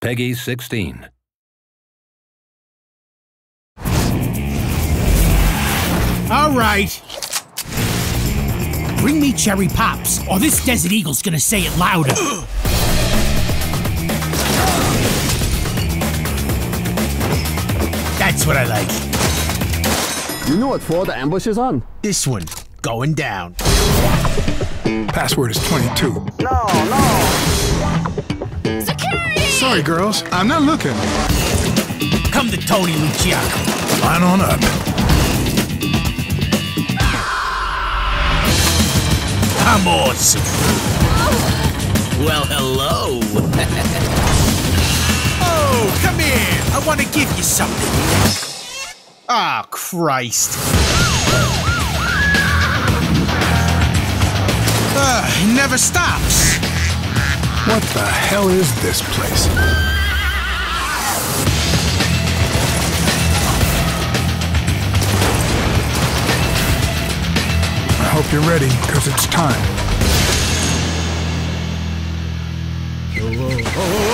Peggy 16. All right. Bring me cherry pops, or this desert eagle's gonna say it louder. That's what I like. You know what floor the ambush is on? This one, going down. Password is 22. No, no. Sorry, girls. I'm not looking. Come to Tony Luciano. Line on up. I'm awesome. Well, hello. oh, come here. I want to give you something. Ah, Christ. Uh, it never stops. What the hell is this place? I hope you're ready, because it's time. Oh,